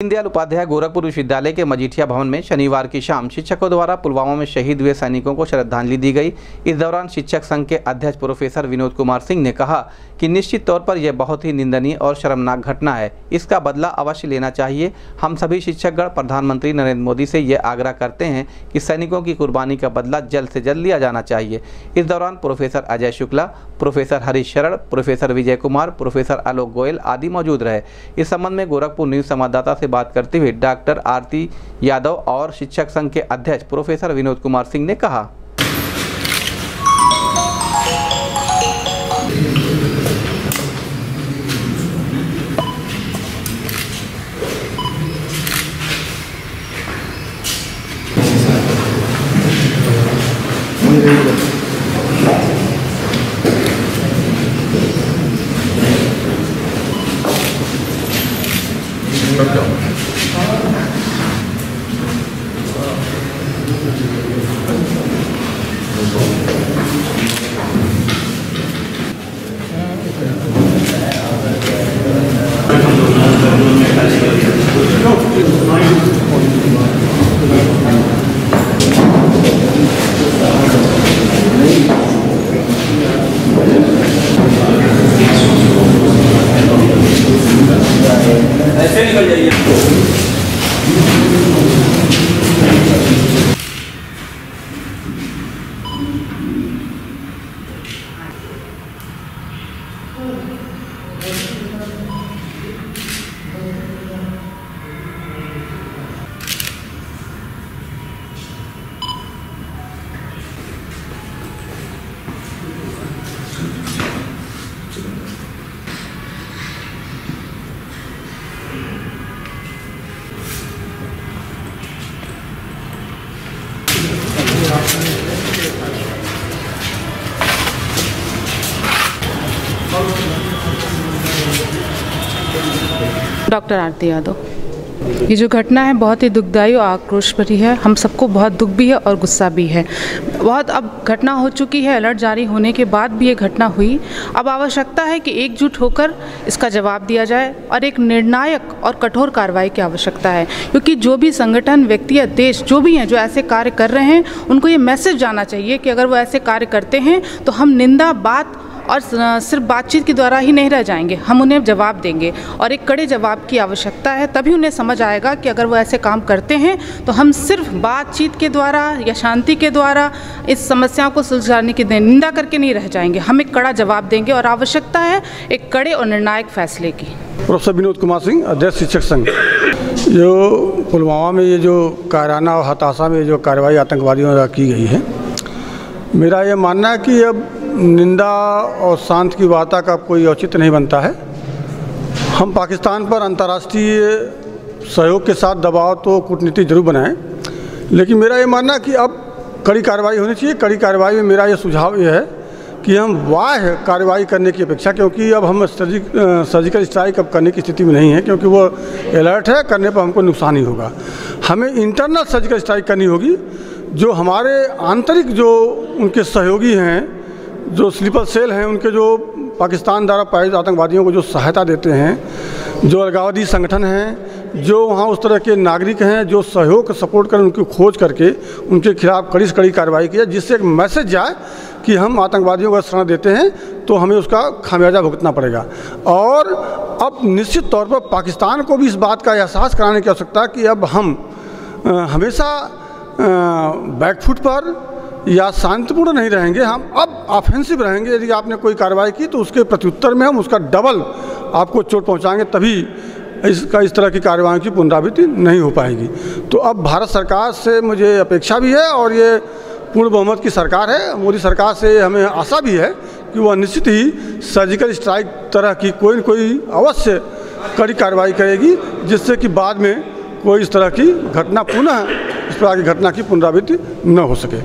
दीनदयाल उपाध्याय गोरखपुर विश्वविद्यालय के मजीठिया भवन में शनिवार की शाम शिक्षकों द्वारा पुलवामा में शहीद हुए सैनिकों को श्रद्धांजलि दी गई। इस दौरान शिक्षक संघ के अध्यक्ष प्रोफेसर विनोद कुमार सिंह ने कहा कि निश्चित तौर पर यह बहुत ही निंदनीय और शर्मनाक घटना है। इसका बदला अवश्य लेना चाहिए। हम सभी शिक्षकगण, प्रधानमंत्री नरेंद्र मोदी से यह आग्रह करते हैं कि सैनिकों की कुर्बानी का बदला जल्द से जल्द लिया जाना चाहिए। इस दौरान professor Ajay Shukla, professor Harish Sharan, professor Vijay Kumar, professor Alok Goyal आदि मौजूद रहे। इस संबंध में गोरखपुर न्यूज़ संवाददाता से बात करते हुए डॉक्टर आरती यादव और शिक्षक संघ के अध्यक्ष प्रोफेसर विनोद कुमार सिंह ने कहा। 세미갈 얘기했고. どうも。डॉक्टर आरती यादव, ये जो घटना है बहुत ही दुखदायी और आक्रोश भरी है। हम सबको बहुत दुख भी है और गुस्सा भी है। बहुत अब घटना हो चुकी है, अलर्ट जारी होने के बाद भी ये घटना हुई। अब आवश्यकता है कि एकजुट होकर इसका जवाब दिया जाए और एक निर्णायक और कठोर कार्रवाई की आवश्यकता है। क्योंकि जो भी संगठन, व्यक्ति या देश, जो भी हैं जो ऐसे कार्य कर रहे हैं, उनको ये मैसेज जाना चाहिए कि अगर वो ऐसे कार्य करते हैं तो हम निंदा, बात और सिर्फ़ बातचीत के द्वारा ही नहीं रह जाएँगे। हम उन्हें जवाब देंगे और एक कड़े जवाब की आवश्यकता है, तभी उन्हें समझ आएगा कि अगर वो ऐसे काम करते हैं तो हम सिर्फ़ बातचीत के द्वारा या शांति के द्वारा इस समस्याओं को सुलझाने की निंदा करके नहीं रह जाएँगे। हम एक कड़ा जवाब देंगे और आवश्यकता है एक कड़े और निर्णायक फैसले की। प्रोफेसर विनोद कुमार सिंह, अध्यक्ष शिक्षक संघ। जो पुलवामा में ये जो कायराना और हताशा में जो कार्रवाई आतंकवादियों द्वारा की गई है, मेरा ये मानना है कि अब निंदा और शांत की वार्ता का कोई औचित्य नहीं बनता है। हम पाकिस्तान पर अंतर्राष्ट्रीय सहयोग के साथ दबाव तो कूटनीति ज़रूर बनाएँ, लेकिन मेरा ये मानना कि अब कड़ी कार्रवाई होनी चाहिए। कड़ी कार्रवाई में मेरा ये सुझाव ये है कि हम वाह कार्रवाई करने की अपेक्षा, क्योंकि अब हम सर्जिक सर्जिकल स्ट्राइक अब करने की स्थिति में नहीं है, क्योंकि वो अलर्ट है, करने पर हमको नुकसान ही होगा। हमें इंटरनल सर्जिकल स्ट्राइक करनी होगी, जो हमारे आंतरिक जो उनके सहयोगी हैं जो स्लीपर सेल हैं, उनके जो पाकिस्तान द्वारा प्रायोजित आतंकवादियों को जो सहायता देते हैं, जो अलगावदी संगठन हैं, जो वहाँ उस तरह के नागरिक हैं, जो सहयोग सपोर्ट करें, उनकी खोज करके उनके खिलाफ कड़ी से कड़ी कार्रवाई की जाए जिससे एक मैसेज जाए कि हम आतंकवादियों को शरण देते हैं तो हमें उसका खामियाजा भुगतना पड़ेगा। और अब निश्चित तौर पर पाकिस्तान को भी इस बात का एहसास कराने की आवश्यकता है कि अब हम हमेशा बैकफुट पर या शांतिपूर्ण नहीं रहेंगे, हम अब ऑफेंसिव रहेंगे। यदि आपने कोई कार्रवाई की तो उसके प्रत्युत्तर में हम उसका डबल आपको चोट पहुंचाएँगे, तभी इसका, इस तरह की कार्रवाई की पुनरावृत्ति नहीं हो पाएगी। तो अब भारत सरकार से मुझे अपेक्षा भी है और ये पूर्ण बहुमत की सरकार है। मोदी सरकार से हमें आशा भी है कि वह निश्चित ही सर्जिकल स्ट्राइक तरह की कोई न कोई अवश्य कड़ी कार्रवाई करेगी, जिससे कि बाद में कोई इस तरह की घटना पुनः, इस तरह की घटना की पुनरावृत्ति न हो सके।